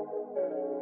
you